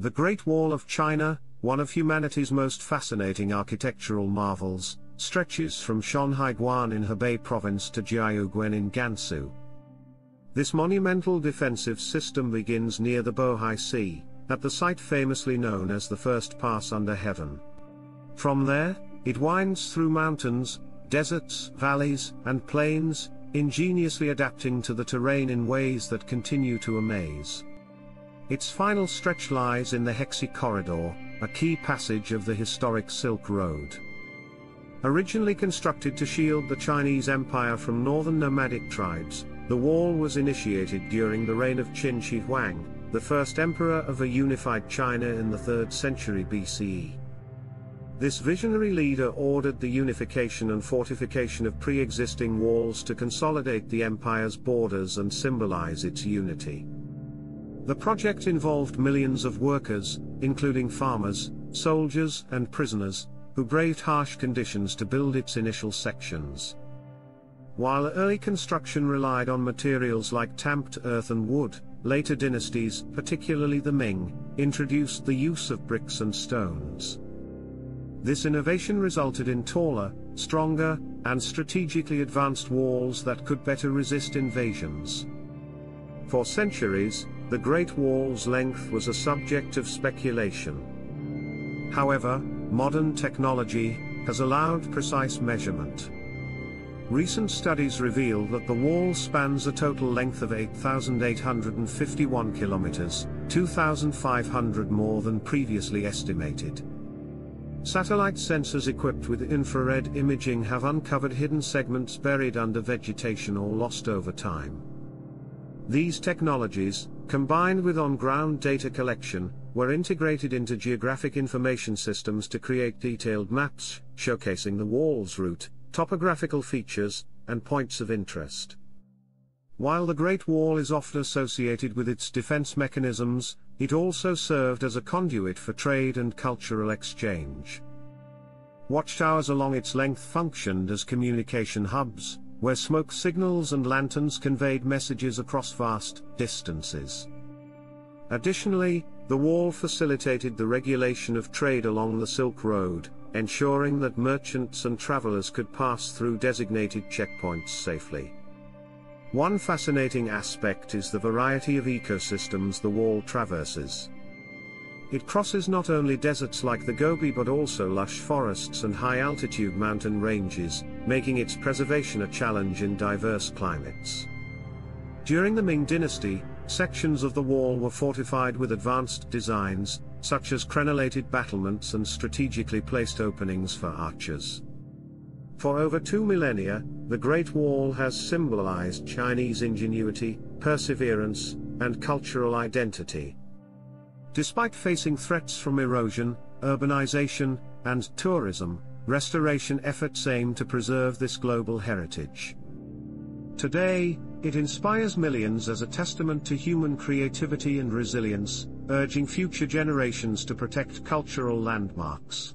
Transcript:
The Great Wall of China, one of humanity's most fascinating architectural marvels, stretches from Shanhaiguan in Hebei province to Jiayuguan in Gansu. This monumental defensive system begins near the Bohai Sea, at the site famously known as the First Pass Under Heaven. From there, it winds through mountains, deserts, valleys, and plains, ingeniously adapting to the terrain in ways that continue to amaze. Its final stretch lies in the Hexi Corridor, a key passage of the historic Silk Road. Originally constructed to shield the Chinese Empire from northern nomadic tribes, the wall was initiated during the reign of Qin Shi Huang, the first emperor of a unified China in the 3rd century BCE. This visionary leader ordered the unification and fortification of pre-existing walls to consolidate the empire's borders and symbolize its unity. The project involved millions of workers, including farmers, soldiers and prisoners, who braved harsh conditions to build its initial sections. While early construction relied on materials like tamped earth and wood, later dynasties, particularly the Ming, introduced the use of bricks and stones. This innovation resulted in taller, stronger, and strategically advanced walls that could better resist invasions. For centuries, the Great Wall's length was a subject of speculation. However, modern technology has allowed precise measurement. Recent studies reveal that the wall spans a total length of 8,851 kilometers, 2,500 more than previously estimated. Satellite sensors equipped with infrared imaging have uncovered hidden segments buried under vegetation or lost over time. These technologies, combined with on-ground data collection, were integrated into geographic information systems to create detailed maps, showcasing the wall's route, topographical features, and points of interest. While the Great Wall is often associated with its defense mechanisms, it also served as a conduit for trade and cultural exchange. Watchtowers along its length functioned as communication hubs, where smoke signals and lanterns conveyed messages across vast distances. Additionally, the wall facilitated the regulation of trade along the Silk Road, ensuring that merchants and travelers could pass through designated checkpoints safely. One fascinating aspect is the variety of ecosystems the wall traverses. It crosses not only deserts like the Gobi but also lush forests and high-altitude mountain ranges, making its preservation a challenge in diverse climates. During the Ming dynasty, sections of the wall were fortified with advanced designs, such as crenellated battlements and strategically placed openings for archers. For over two millennia, the Great Wall has symbolized Chinese ingenuity, perseverance, and cultural identity. Despite facing threats from erosion, urbanization, and tourism, restoration efforts aim to preserve this global heritage. Today, it inspires millions as a testament to human creativity and resilience, urging future generations to protect cultural landmarks.